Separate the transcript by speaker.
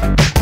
Speaker 1: Bye.